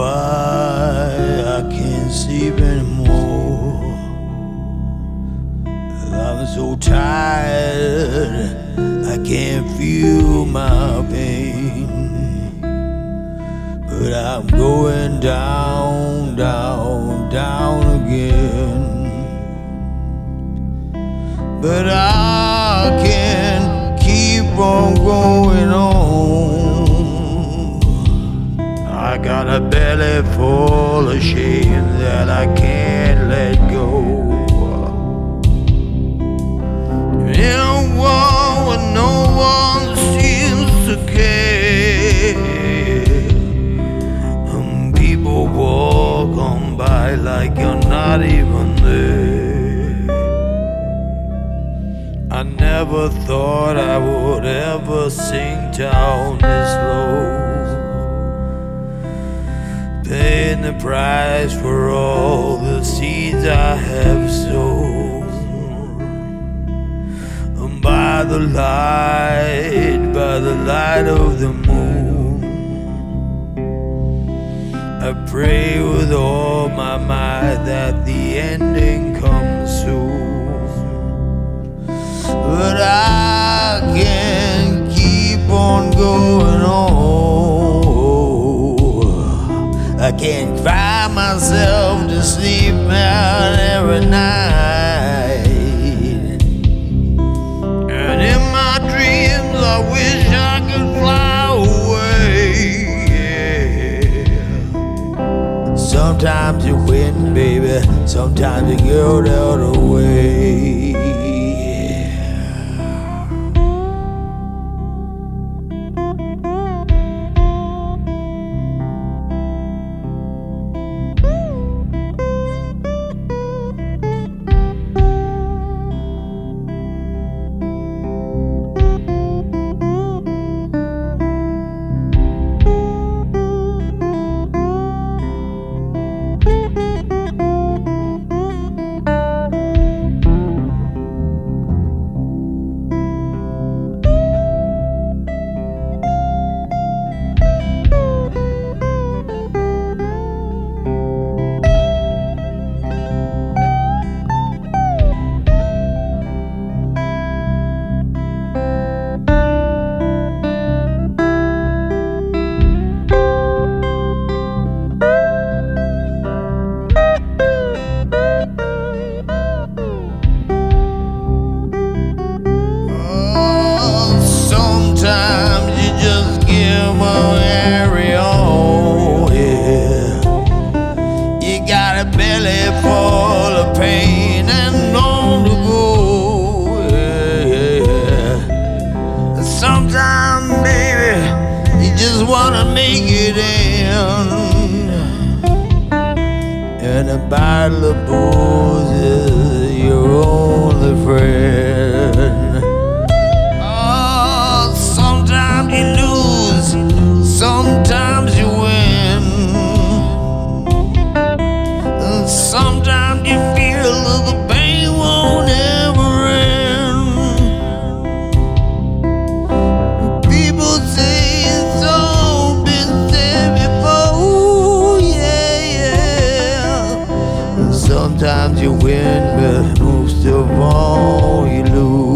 why I can't sleep anymore. I'm so tired, I can't feel my pain. But I'm going down, down, down again. But I can't keep on going. A belly full of shame that I can't let go. In a world where no one seems to care, and people walk on by like you're not even there. I never thought I would ever sink down this low paying the price for all the seeds I have sown. By the light, by the light of the moon, I pray with all my might that the ending I can't cry myself to sleep out every night. And in my dreams, I wish I could fly away. Yeah. Sometimes you win, baby. Sometimes you go the other way. Belly full of pain and on the go, yeah. Sometimes, baby, you just wanna make it in. And a bottle of booze is your only friend. You win, but most of all you lose.